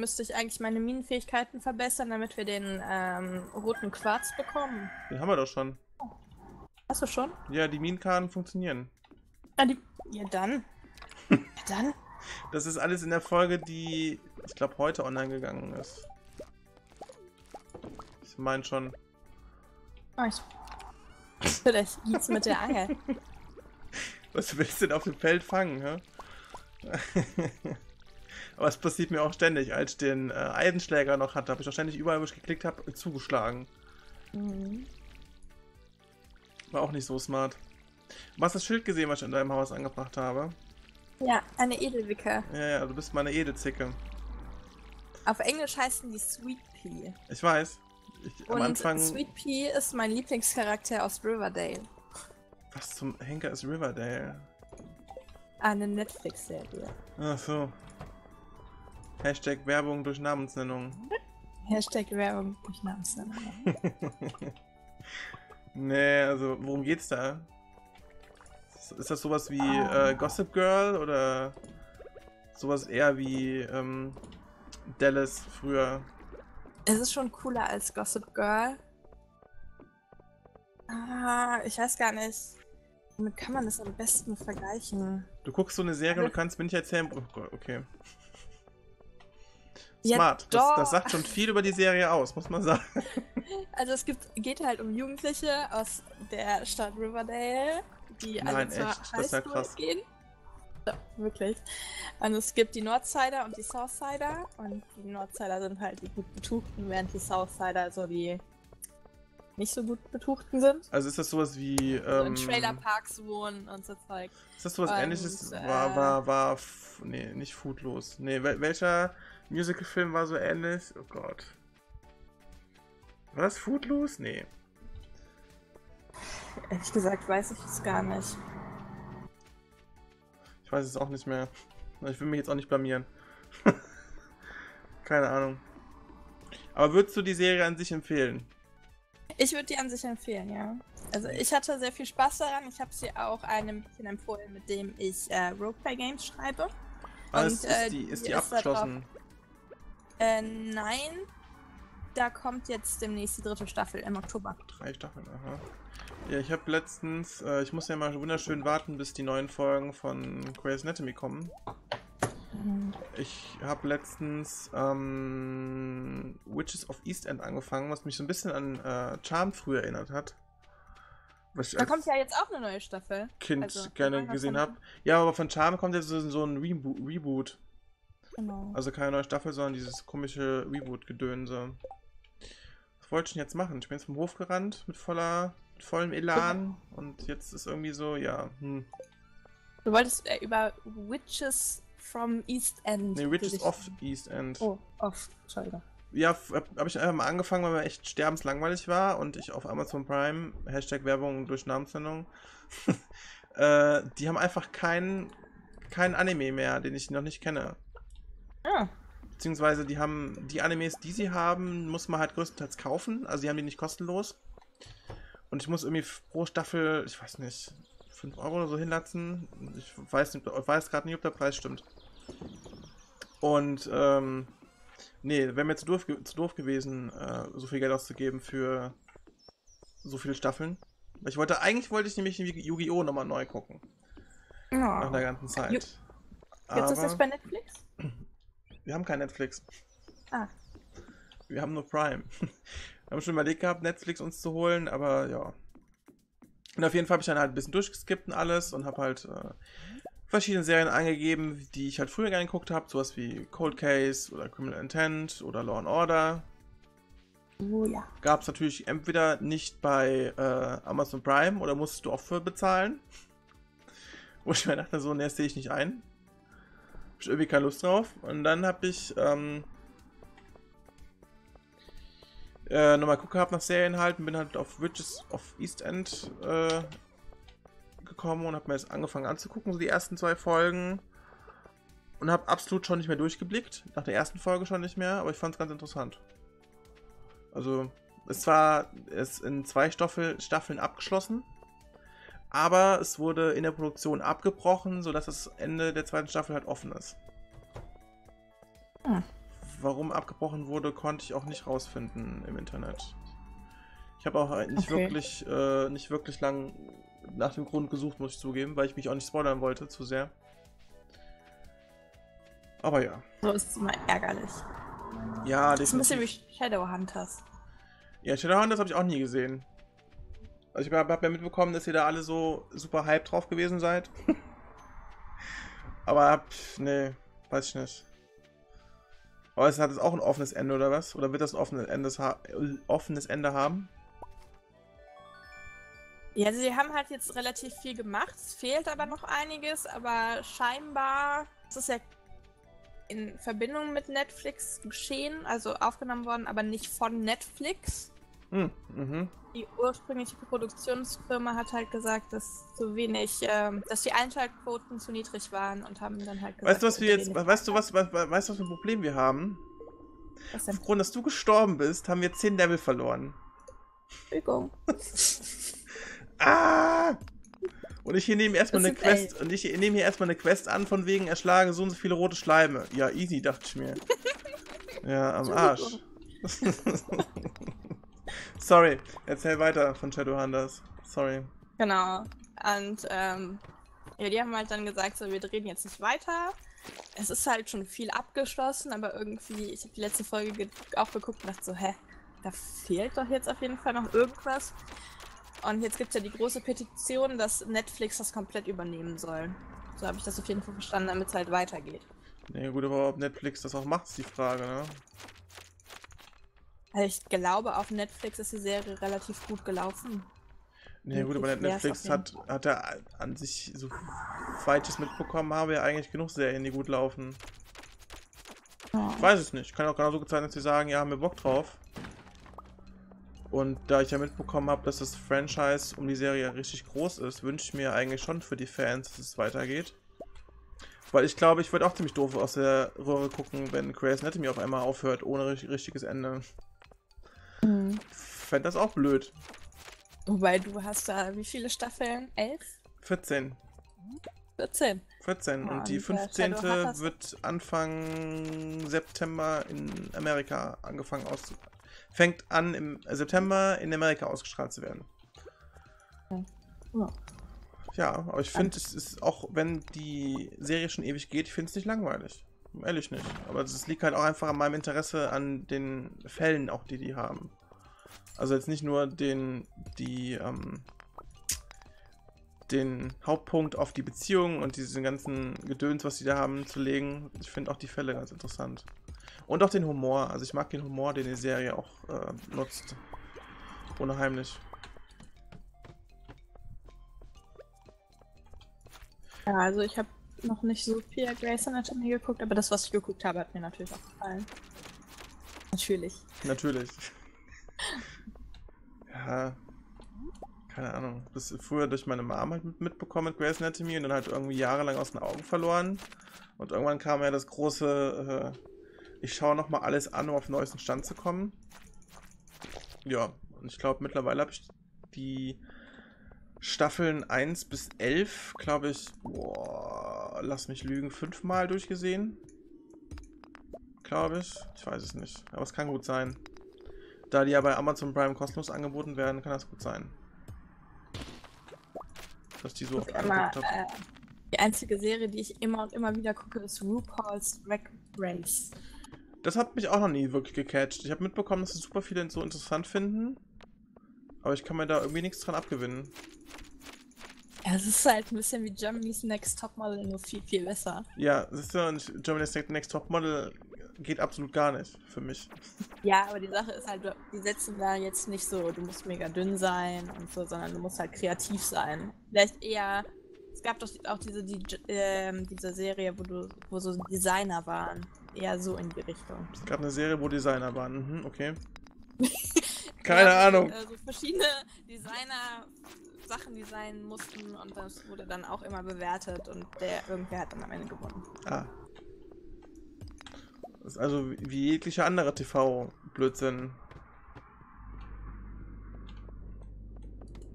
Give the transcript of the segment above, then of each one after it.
müsste ich eigentlich meine Minenfähigkeiten verbessern, damit wir den ähm, roten Quarz bekommen. Den haben wir doch schon. Hast du schon? Ja, die Minenkarten funktionieren. Ah, die... Ja, dann. ja, dann. Das ist alles in der Folge, die, ich glaube, heute online gegangen ist. Ich meine schon. Oh, ich... Vielleicht geht's mit der Angel. Was willst du denn auf dem Feld fangen, hä? Aber es passiert mir auch ständig. Als ich den äh, Eisenschläger noch hatte, habe ich auch ständig überall, wo ich geklickt habe, zugeschlagen. Mhm. War auch nicht so smart. Du hast das Schild gesehen, was ich in deinem Haus angebracht habe? Ja, eine Edelwicke. Ja, ja, du bist meine Edelzicke. Auf Englisch heißen die Sweet Pea. Ich weiß. Ich, am Und Anfang. Sweet Pea ist mein Lieblingscharakter aus Riverdale. Was zum Henker ist Riverdale? Eine Netflix-Serie. Ach so. Hashtag Werbung durch Namensnennung. Hashtag Werbung durch Namensnennung. Nee, also worum geht's da? Ist- das sowas wie Ah. äh, Gossip Girl oder sowas eher wie ähm, Dallas früher? Es ist schon cooler als Gossip Girl. Ah, ich weiß gar nicht. Womit kann man das am besten vergleichen? Du guckst so eine Serie und du Ja. kannst mir nicht erzählen. Oh Gott, okay. Ja, Smart. Das, das sagt schon viel über die Serie aus, muss man sagen. Also es gibt, geht halt um Jugendliche aus der Stadt Riverdale, die alle Nein, zur echt? Ja Highschool krass. gehen. Ja, wirklich. Und es gibt die Nordsider und die Southsider. Und die Nordsider sind halt die gut Betuchten, während die Southsider so die nicht so gut Betuchten sind. Also ist das sowas wie. So Ähm, in Trailerparks wohnen und so Zeug. ist das sowas und, ähnliches? äh, War, war, war. f- Nee, nicht foodlos. Nee, wel welcher Musical-Film war so ähnlich? Oh Gott. War das foodlos? Nee. Ehrlich gesagt weiß ich es gar nicht. Ich weiß es auch nicht mehr. Ich will mich jetzt auch nicht blamieren. Keine Ahnung. Aber würdest du die Serie an sich empfehlen? Ich würde die an sich empfehlen, ja. Also ich hatte sehr viel Spaß daran. Ich habe sie auch einem Mädchen empfohlen, mit dem ich äh, Roleplay-Games schreibe. Ah, Und, ist, äh, ist die, ist die die ist abgeschlossen? Äh, nein. Da kommt jetzt demnächst die dritte Staffel im Oktober. Drei Staffeln, aha. Ja, ich habe letztens, äh, ich muss ja mal wunderschön warten, bis die neuen Folgen von Grey's Anatomy kommen. Ich habe letztens ähm, Witches of East End angefangen, was mich so ein bisschen an äh, Charm früher erinnert hat. Da kommt ja jetzt auch eine neue Staffel. Kind also, gerne gesehen habe. Ja, aber von Charm kommt jetzt so, so ein Rebo Reboot. Genau. Also keine neue Staffel, sondern dieses komische Reboot-Gedönse. Was wollte ich denn jetzt machen? Ich bin jetzt vom Hof gerannt mit voller, mit vollem Elan und jetzt ist irgendwie so, ja, hm. Du wolltest äh, über Witches from East End. Nee, Witches of East End. Oh, off. Entschuldigung. Ja, habe hab ich einfach mal angefangen, weil mir echt sterbenslangweilig war und ich auf Amazon Prime, Hashtag Werbung durch Namensnennung, äh, die haben einfach keinen kein Anime mehr, den ich noch nicht kenne. Ah, Beziehungsweise die haben die Animes, die sie haben, muss man halt größtenteils kaufen. Also die haben die nicht kostenlos. Und ich muss irgendwie pro Staffel, ich weiß nicht, 5 Euro oder so hinlatzen. Ich weiß, nicht, ich weiß gerade nicht, ob der Preis stimmt. Und ähm, nee, wäre mir zu doof, zu doof gewesen, äh, so viel Geld auszugeben für so viele Staffeln. Ich wollte, eigentlich wollte ich nämlich Yu-Gi-Oh! nochmal neu gucken. Nach oh. der ganzen Zeit. Ju- Jetzt ist das bei Netflix? Wir haben kein Netflix. Ah. Wir haben nur Prime. Wir haben schon überlegt gehabt, Netflix uns zu holen, aber ja. Und auf jeden Fall habe ich dann halt ein bisschen durchgeskippt und alles und habe halt äh, verschiedene Serien angegeben, die ich halt früher gerne geguckt habe, sowas wie Cold Case oder Criminal Intent oder Law and Order. Oh ja. Gab es natürlich entweder nicht bei äh, Amazon Prime oder musstest du auch für bezahlen. Wo ich mir dachte, so, ne, sehe ich nicht ein. Ich irgendwie keine Lust drauf. Und dann habe ich ähm, äh, nochmal geguckt gehabt nach Serien halt und bin halt auf Witches of East End äh, gekommen und habe mir jetzt angefangen anzugucken, so die ersten zwei Folgen. Und habe absolut schon nicht mehr durchgeblickt. Nach der ersten Folge schon nicht mehr, aber ich fand es ganz interessant. Also, es war es in zwei Staffel, Staffeln abgeschlossen, aber es wurde in der Produktion abgebrochen, sodass das Ende der zweiten Staffel halt offen ist. Hm. warum abgebrochen wurde, konnte ich auch nicht rausfinden im Internet. Ich habe auch nicht Okay. wirklich, äh, nicht wirklich lang nach dem Grund gesucht, muss ich zugeben, weil ich mich auch nicht spoilern wollte zu sehr. Aber ja. So ist es immer ärgerlich. Ja, Das ist ein bisschen wie definitiv. Shadowhunters. Ja, Shadowhunters habe ich auch nie gesehen. Also ich habe hab ja mitbekommen, dass ihr da alle so super hype drauf gewesen seid. Aber pff, nee, weiß ich nicht. Aber es hat jetzt auch ein offenes Ende oder was? Oder wird das ein offenes Ende, offenes Ende haben? Ja, also sie haben halt jetzt relativ viel gemacht. Es fehlt aber noch einiges, aber scheinbar ist es ja in Verbindung mit Netflix geschehen, also aufgenommen worden, aber nicht von Netflix. Hm, mhm. Die ursprüngliche Produktionsfirma hat halt gesagt, dass zu wenig, ähm, dass die Einschaltquoten zu niedrig waren und haben dann halt gesagt. Weißt du, was wir jetzt, weißt du, was, was, weißt du, was für ein Problem wir haben? Aufgrund, dass du gestorben bist, haben wir 10 Level verloren. Entschuldigung. Ah! Und ich hier nehme erstmal Das eine Quest, und ich nehme hier erstmal eine Quest an, von wegen erschlage so und so viele rote Schleime. Ja, easy, dachte ich mir. Ja, am Arsch. Sorry, erzähl weiter von Shadowhunters. Sorry. Genau. Und ähm, ja, die haben halt dann gesagt, so, wir drehen jetzt nicht weiter. Es ist halt schon viel abgeschlossen, aber irgendwie, ich habe die letzte Folge ge auch geguckt und dachte so, hä, da fehlt doch jetzt auf jeden Fall noch irgendwas. Und jetzt gibt es ja die große Petition, dass Netflix das komplett übernehmen soll. So habe ich das auf jeden Fall verstanden, damit es halt weitergeht. Nee, gut, aber ob Netflix das auch macht, ist die Frage, ne? Also ich glaube, auf Netflix ist die Serie relativ gut gelaufen. Nee, gut, aber Netflix hat, hat ja an sich, so weit ich es mitbekommen habe, ja eigentlich genug Serien, die gut laufen. Ja. Ich weiß es nicht. Kann auch genauso sein, dass sie sagen, ja, haben wir Bock drauf. Und da ich ja mitbekommen habe, dass das Franchise um die Serie richtig groß ist, wünsche ich mir eigentlich schon für die Fans, dass es weitergeht. Weil ich glaube, ich würde auch ziemlich doof aus der Röhre gucken, wenn Grey's Anatomy auf einmal aufhört, ohne ri- richtiges Ende. Fände das auch blöd. Wobei du hast da wie viele Staffeln? Elf? 14. 14. 14. Ja, und die und, äh, 15. Shadowhunters- wird Anfang September in Amerika angefangen auszu... Fängt an im September in Amerika ausgestrahlt zu werden. Ja. Ja, aber ich finde, es ist auch, wenn die Serie schon ewig geht, ich finde es nicht langweilig. Ehrlich nicht. Aber es liegt halt auch einfach an meinem Interesse an den Fällen, auch die die haben. Also jetzt nicht nur den, die, ähm, den Hauptpunkt auf die Beziehung und diesen ganzen Gedöns, was die da haben, zu legen. Ich finde auch die Fälle ganz interessant. Und auch den Humor. Also ich mag den Humor, den die Serie auch äh, nutzt. Unheimlich. Ja, also ich habe noch nicht so viel Grey's Anatomy geguckt, aber das, was ich geguckt habe, hat mir natürlich auch gefallen. Natürlich. Natürlich. Ja. Keine Ahnung. Das früher durch meine Mom halt mit- mitbekommen mit Grey's Anatomy und dann halt irgendwie jahrelang aus den Augen verloren. Und irgendwann kam ja das große, äh, ich schaue nochmal alles an, um auf den neuesten Stand zu kommen. Ja, und ich glaube mittlerweile habe ich die Staffeln 1 bis 11, glaube ich, boah, lass mich lügen, fünfmal durchgesehen. Glaube ich. Ich weiß es nicht. Aber es kann gut sein. Da die ja bei Amazon Prime kostenlos angeboten werden, kann das gut sein. Dass die so oft Immer, äh, die einzige Serie, die ich immer und immer wieder gucke, ist RuPaul's Drag Race. Das hat mich auch noch nie wirklich gecatcht. Ich habe mitbekommen, dass es super viele so interessant finden. Aber ich kann mir da irgendwie nichts dran abgewinnen. Ja, es ist halt ein bisschen wie Germany's Next Topmodel, nur viel, viel besser. Ja, siehst du, und Germany's Next Topmodel geht absolut gar nicht für mich. Ja, aber die Sache ist halt, die setzen da jetzt nicht so, du musst mega dünn sein und so, sondern du musst halt kreativ sein. Vielleicht eher, es gab doch auch diese, die, ähm, diese Serie, wo du, wo so Designer waren. Eher so in die Richtung. Es gab eine Serie, wo Designer waren. Mhm, okay. Keine Ja, Ahnung. Also verschiedene Designer Sachen designen mussten und das wurde dann auch immer bewertet und der irgendwer hat dann am Ende gewonnen. Ah. Das ist also wie jeglicher andere TV-Blödsinn.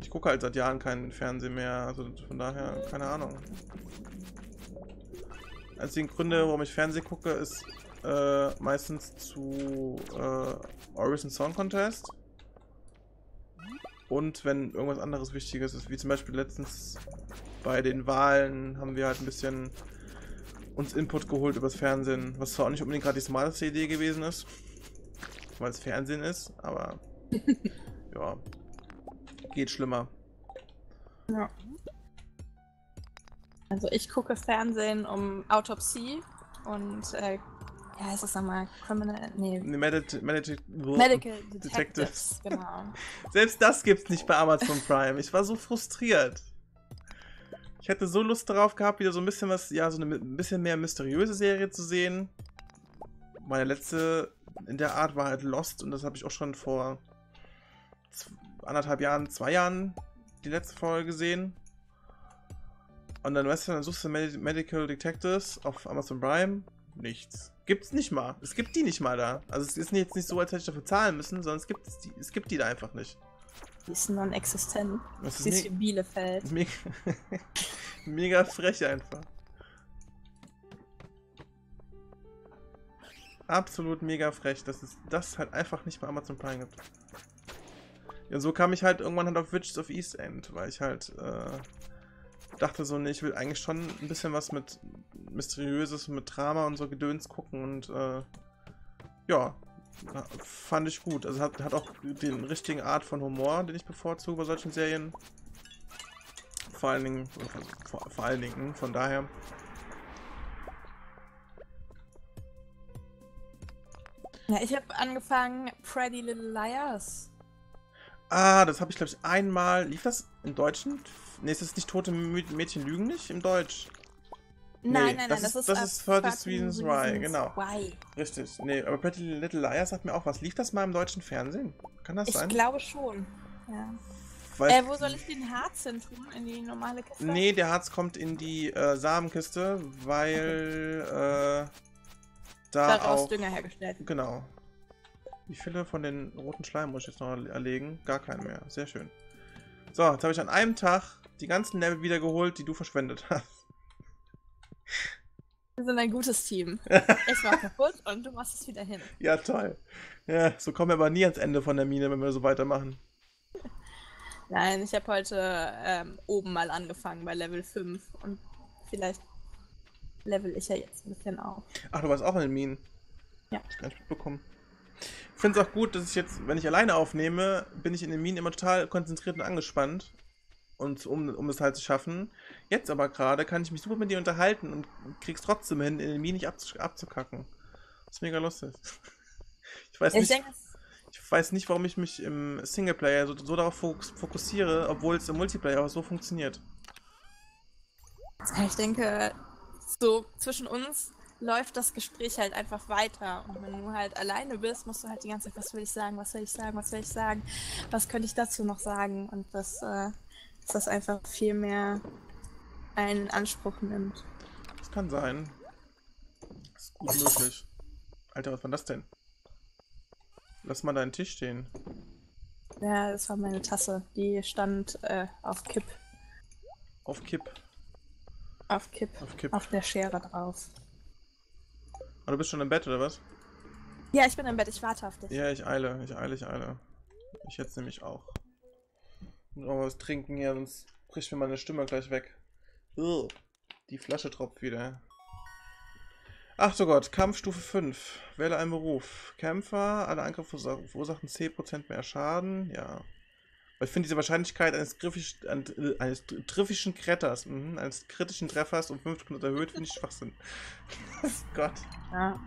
Ich gucke halt seit Jahren keinen Fernsehen mehr, also von daher, keine Ahnung. Einzigen Gründe, warum ich Fernsehen gucke, ist äh, meistens zu äh, Orison Song Contest. Und wenn irgendwas anderes Wichtiges ist, wie zum Beispiel letztens bei den Wahlen haben wir halt ein bisschen uns Input geholt übers Fernsehen, was zwar auch nicht unbedingt gerade die smarteste Idee gewesen ist, weil es Fernsehen ist, aber ja, geht schlimmer. Ja. Also ich gucke Fernsehen um Autopsie und äh, ja, heißt das nochmal? Criminal. Nee. Medit Medit Medical Detectives. Detectives. Genau. Selbst das gibt's nicht bei Amazon Prime. Ich war so frustriert. Ich hätte so Lust darauf gehabt, wieder so ein bisschen was, ja, so eine ein bisschen mehr mysteriöse Serie zu sehen. Meine letzte in der Art war halt Lost und das habe ich auch schon vor anderthalb Jahren, zwei Jahren die letzte Folge gesehen. Und dann weißt du, dann suchst du Medical Detectives auf Amazon Prime. Nichts. Gibt's nicht mal. Es gibt die nicht mal da. Also es ist jetzt nicht so, als hätte ich dafür zahlen müssen, sondern es gibt die, es gibt die da einfach nicht. Die ist non-existent. Sie ist wie Bielefeld. Mega, mega frech einfach. Absolut mega frech, dass es das halt einfach nicht bei Amazon Prime gibt. Ja, und so kam ich halt irgendwann halt auf Witches of East End, weil ich halt äh, dachte so, nee, ich will eigentlich schon ein bisschen was mit Mysteriöses, mit Drama und so Gedöns gucken und äh, ja, fand ich gut. Also hat, hat auch den richtigen Art von Humor, den ich bevorzuge bei solchen Serien. Vor allen Dingen, vor, vor allen Dingen, von daher. Ja, ich habe angefangen Pretty Little Liars. Ah, das habe ich glaube ich einmal. Lief das im Deutschen? Ne, ist das nicht Tote Mädchen lügen nicht im Deutsch? Nein, nee, nein, das nein, ist, das ist 30 Reasons Why, genau. Why. Richtig. Nee, aber Pretty Little Liars sagt mir auch was. Lief das mal im deutschen Fernsehen? Kann das ich sein? Ich glaube schon. Ja. Weil äh, wo soll ich den Harz hin tun? In die normale Kiste? Nee, der Harz kommt in die äh, Samenkiste, weil okay. äh, da Daraus auch... Dünger hergestellt. Genau. Wie viele von den roten Schleim muss ich jetzt noch erlegen? Gar keinen mehr. Sehr schön. So, jetzt habe ich an einem Tag die ganzen Level wiedergeholt, die du verschwendet hast. Wir sind ein gutes Team. Ich war kaputt und du machst es wieder hin. Ja, toll. Ja, so kommen wir aber nie ans Ende von der Mine, wenn wir so weitermachen. Nein, ich habe heute ähm, oben mal angefangen bei Level 5 und vielleicht level ich ja jetzt ein bisschen auf. Ach, du warst auch in den Minen? Ja. Ich gar nicht mitbekommen. Ich finde es auch gut, dass ich jetzt, wenn ich alleine aufnehme, bin ich in den Minen immer total konzentriert und angespannt. Und um, um es halt zu schaffen. Jetzt aber gerade kann ich mich super mit dir unterhalten und krieg's trotzdem hin, in den Minen nicht abzukacken. Das ist mega lustig. Ich weiß, ich nicht, denke, ich weiß nicht, warum ich mich im Singleplayer so, so darauf fokussiere, obwohl es im Multiplayer auch so funktioniert. Ich denke, so zwischen uns läuft das Gespräch halt einfach weiter. Und wenn du halt alleine bist, musst du halt die ganze Zeit, was will ich sagen, was will ich sagen, was will ich sagen, was könnte ich dazu noch sagen? Und das, äh, dass das einfach viel mehr einen Anspruch nimmt. Das kann sein. Das ist gut möglich. Alter, was war das denn? Lass mal deinen Tisch stehen. Ja, das war meine Tasse. Die stand äh, auf Kipp. Auf Kipp? Auf Kipp. Auf Kipp. Auf der Schere drauf. Aber du bist schon im Bett, oder was? Ja, ich bin im Bett, ich warte auf dich. Ja, ich eile, ich eile, ich eile. Ich jetzt nämlich auch. Ich muss was trinken hier, sonst bricht mir meine Stimme gleich weg. Ugh. Die Flasche tropft wieder. Ach so Gott, Kampfstufe 5. Wähle einen Beruf. Kämpfer, alle Angriffe verursachen 10% mehr Schaden. Ja. Ich finde diese Wahrscheinlichkeit eines, griffisch, eines triffischen Kretters, mh, eines kritischen Treffers um 5% erhöht, finde ich Schwachsinn. Gott. Ja.